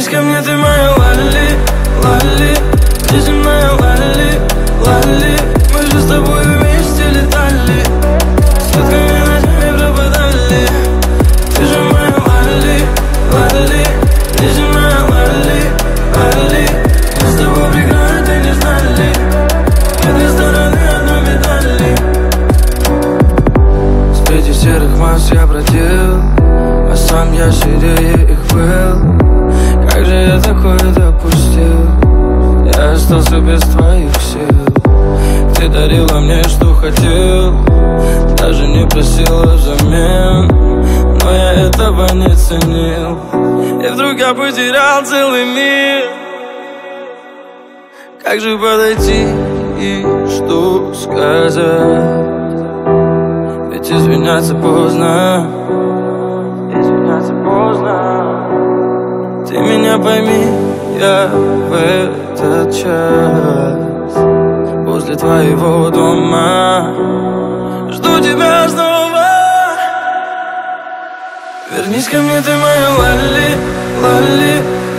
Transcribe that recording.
Вернись ко мне, ты моя лали, лали Ты Неземная лали, лали? Мы же с тобой вместе летали. Сутками на земле пропадали. Ты же моя лали, лали Ты Неземная лали, лали? Мы с тобой прекрасно не знали. Этой стороны одной медали. Среди серых масс я бродил А сам я сидел и их был. Остался без твоих сил. Ты дарила мне, что хотел Даже не просила взамен. Но я этого не ценил. И вдруг я потерял целый мир. Как же подойти и что сказать? Ведь извиняться поздно. Извиняться поздно. Ты меня пойми, я в этот час Возле твоего дома. Жду тебя снова. Вернись ко мне, ты моя лали, лали